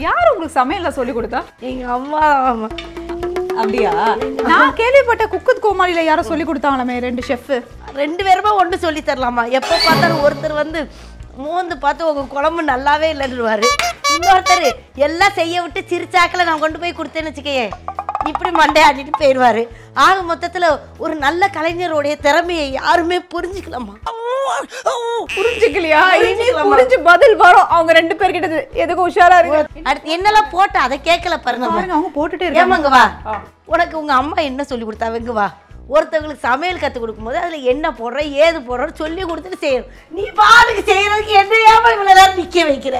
யார் உங்களுக்கு சமையல்ல சொல்லி கொடுத்தா? எங்க அம்மா. அப்படியா? நான் கேள்விப்பட்ட குக்குத் கோமாளில யாரோ சொல்லி கொடுத்தாங்களாமே ரெண்டு ஷெஃப் ரெண்டு பேருமே ஒன்று சொல்லி தரலாமா? எப்போ பார்த்தாலும் ஒருத்தர் வந்து மோந்து பார்த்து உங்க குழம்பு நல்லாவே இல்லைன்னுவாரு. இன்னொருத்தர் எல்லாம் செய்ய விட்டு சிரிச்சாக்கில் நான் கொண்டு போய் கொடுத்தேன்னு வச்சுக்கையே இப்படி மண்டை ஆட்டிட்டு போயிடுவாரு. ஆக மொத்தத்தில் ஒரு நல்ல கலைஞருடைய திறமையை யாருமே புரிஞ்சுக்கலாமா புரிஞ்சுக்கலையா? இனி புரிஞ்சு பதில் வரும். அவங்க ரெண்டு பேர்கிட்ட எதுக்கு உஷாரா இருக்கு? அடுத்து என்னெல்லாம் போட்ட அதை கேட்கல பாருங்க பாருங்க அவங்க போட்டுட்டே இருக்காங்க. வா. உனக்கு உங்க அம்மா என்ன சொல்லி கொடுத்தாங்க இங்க வா. ஒருத்தவங்களுக்கு சமையல் கற்றுக் கொடுக்கும்போது அதில் என்ன போடுற ஏது போடுறோன்னு சொல்லி கொடுத்துட்டு செய்யணும். நீ பாலுக்கு செய்யறதுக்கு என்ன ஏமா இவ்வளோ நேரம் நிற்க வைக்கிற?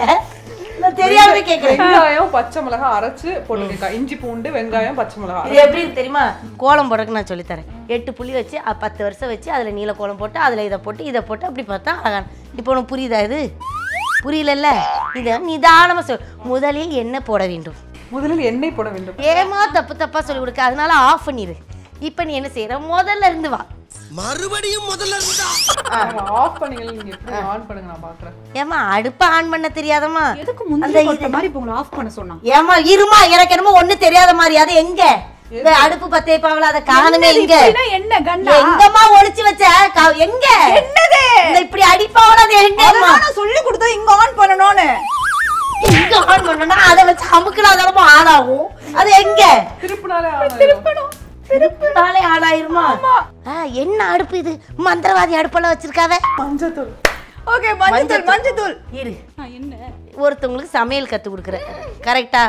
தெரியாம கேட்குறேன் வெங்காயம் பச்சை மிளகாய் அரைச்சு போட்டுருக்கா இஞ்சி பூண்டு வெங்காயம் பச்சை மிளகாய் இது எப்படின்னு தெரியுமா? கோலம் போடுறதுக்கு நான் சொல்லித்தரேன். எட்டு புள்ளி வச்சு பத்து வருஷம் வச்சு அதில் நீல கோலம் போட்டு அதில் இதை போட்டு இதை போட்டு அப்படி பார்த்தா அழகான இப்போ உனக்கு புரியுதா இது? புரியலல்ல? இதை நிதானமாக சொல். முதலில் என்ன போட வேண்டும். முதலில் எண்ணெய் போட வேண்டும். ஏமா தப்பு தப்பா சொல்லி கொடுக்க. அதனால ஆஃப் பண்ணிடு இப்போ நீ என்ன செய்யற முதல்ல இருந்து வா. மறுபடியும் முதல்ல இருந்தா. ஆஃப் பண்ணீங்களா நீங்க எப்படி ஆன் பண்ணுங்க நான் பாக்குறேன். ஏமா அடுப்பை ஆன் பண்ண தெரியாதம்மா? எதுக்கு முந்திரி கொட்ட மாதிரி இப்போ ஆஃப் பண்ண சொன்னாங்க ஏமா இருமா எனக்கு என்னமோ ஒண்ணு தெரியாத மாதிரி. அது எங்க? இந்த அடுப்பு பத்தே பாவல அதை காணுமே எங்க என்ன கண்டா எங்கம்மா ஒளிச்சு வச்ச? க- எங்க? என்னது? இந்த இப்படி அடிப்பாவல அது எங்கம்மா? நான் சொல்லி கொடுத்தா இங்க ஆன் பண்ணணும்னு. எங்க ஆன் பண்ணனா அதை வச்சு அமுக்குனாதானமா ஆன் ஆகும். அது எங்க? திருப்பினாலே ஆன் திருப்பினாலே ஆன் ஆயிருமா ஆ, என்ன அடுப்பு இது? மந்திரவாதி அடுப்பெல்லாம் வச்சிருக்காவ? மஞ்சத்தூள். ஓகே மஞ்சள் மஞ்சள் இரு. என்ன? ஒருத்தவங்களுக்கு சமையல் கற்றுக் கொடுக்குற. கரெக்டா?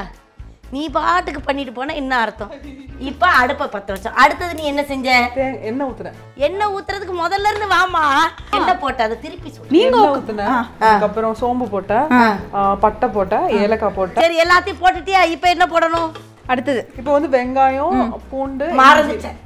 நீ பாட்டுக்கு பண்ணிட்டு போனா என்ன அர்த்தம்? இப்போ அடுப்பை பத்த வச்சோம். அடுத்தது நீ என்ன செஞ்ச? எண்ணெய் ஊத்துனேன் எண்ணெய் ஊத்துறதுக்கு முதல்ல இருந்து வாமா. என்ன போட்ட அதை திருப்பி சொல்லு. நீங்க எண்ணெய் ஊத்துனேன் அதுக்கப்புறம் சோம்பு போட்டேன் ஆ, பட்டை போட்டேன் ஏலக்காய் போட்டேன் சரி எல்லாத்தையும் போட்டுட்டியா? இப்போ என்ன போடணும்? அடுத்தது. இப்போ வந்து வெங்காயம் பூண்டு மறந்துட்டேன்